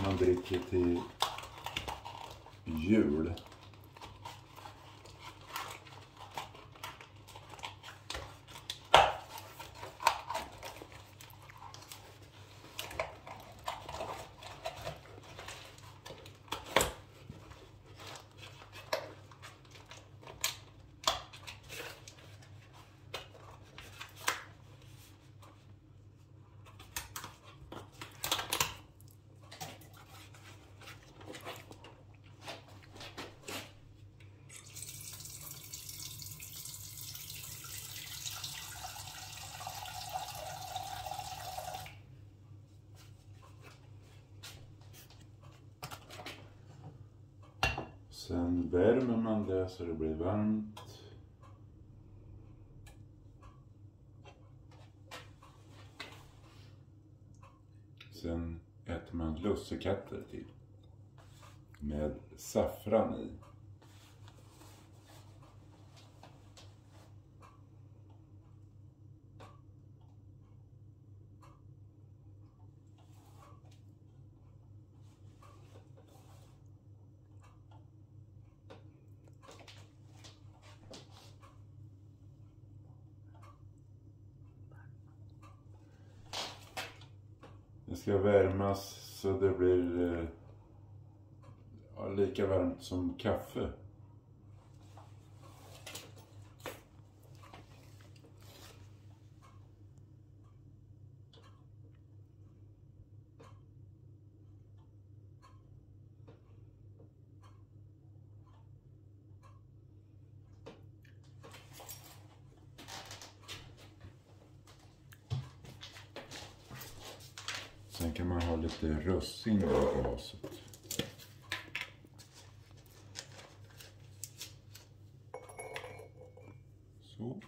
som man dricker till jul. Sen värmer man det så det blir varmt. Sen äter man lussekatter till. Med saffran i. Det ska värmas så det blir eh, lika varmt som kaffe. Sen kan man ha lite russin i glaset. Så.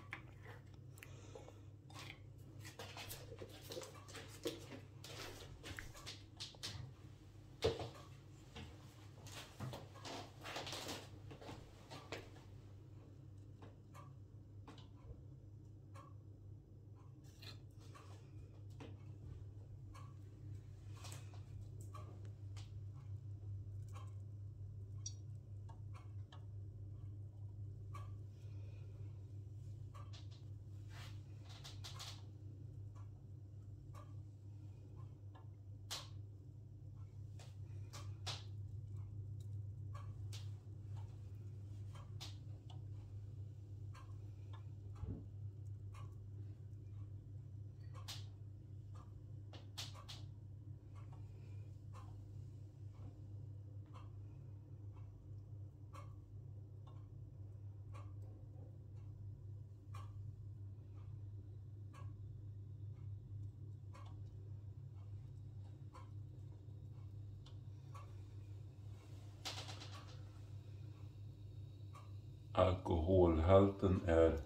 Alkoholhalten är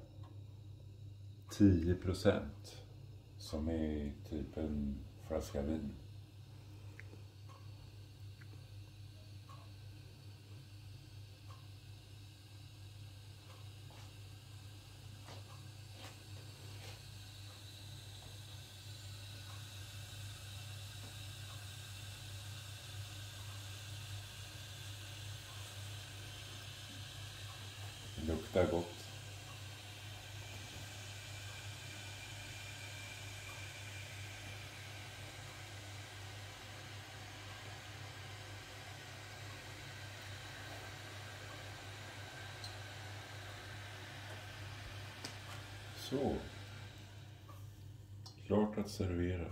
10 procent. Som är typ en flaska vin. Det har gott. Så. Klart att servera.